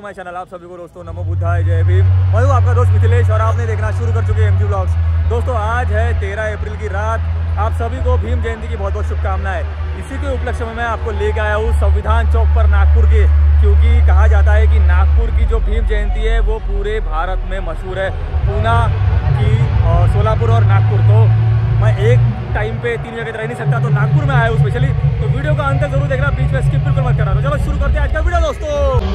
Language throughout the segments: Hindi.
टू माय चैनल, आप सभी को दोस्तों नमो बुद्धाय, जय भीम। मैं हूँ आपका दोस्त मिथिलेश और आपने देखना शुरू कर चुके हैं एमजी ब्लॉग्स दोस्तों, आज है तेरह अप्रैल की रात। आप सभी को भीम जयंती की बहुत बहुत शुभकामनाएँ। इसी के उपलक्ष्य में मैं आपको लेकर आया हूँ संविधान चौक पर नागपुर के, क्योंकि कहा जाता है कि नागपुर की जो भीम जयंती है, वो पूरे भारत में मशहूर है। पूना की और सोलापुर और नागपुर। तो मैं एक टाइम पे तीन जगह रह नहीं सकता तो नागपुर में आया हूँ स्पेशली तो वीडियो का अंत ज़रूर देखना, बीच में स्किप बिल्कुल मत करना। तो चलो शुरू करते हैं आज का वीडियो, दोस्तों।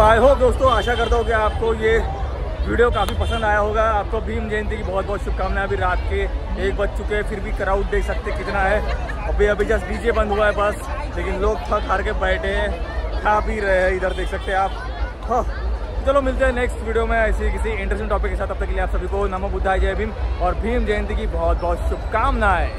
आई होप दोस्तों, आशा करता हूँ कि आपको ये वीडियो काफ़ी पसंद आया होगा। आपको भीम जयंती की बहुत बहुत शुभकामनाएँ। अभी रात के एक बज चुके हैं, फिर भी क्राउड देख सकते कितना है। अभी अभी जस्ट डीजे बंद हुआ है बस, लेकिन लोग थक हार के बैठे हैं। खा पी रहे हैं, इधर देख सकते हैं आप। हाँ चलो मिलते हैं नेक्स्ट वीडियो में ऐसे किसी इंटरेस्टिंग टॉपिक के साथ। तब तक के लिए आप सभी को नमो बुद्धाय, जय भीम और भीम जयंती की बहुत बहुत शुभकामनाएँ।